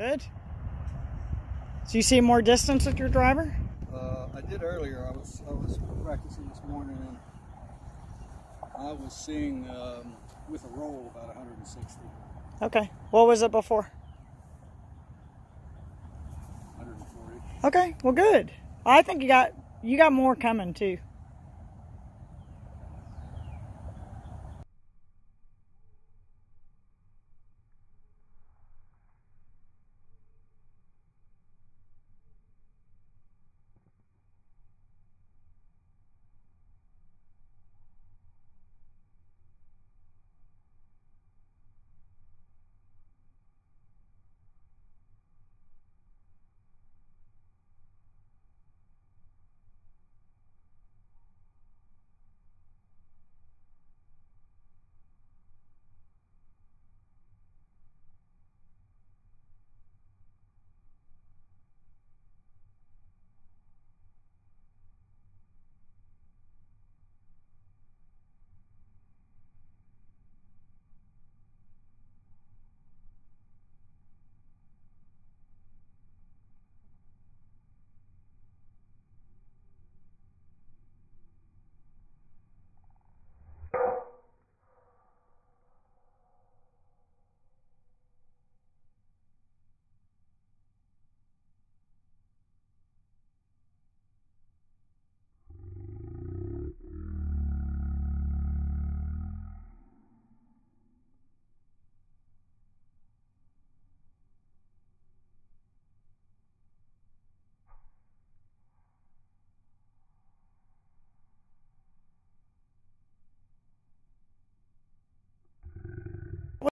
Good. So you see more distance with your driver? Uh, I did earlier. I was I was practicing this morning and I was seeing um, with a roll about 160, Okay. What was it before? 140. Okay. Well, good. I think you got you got more coming too.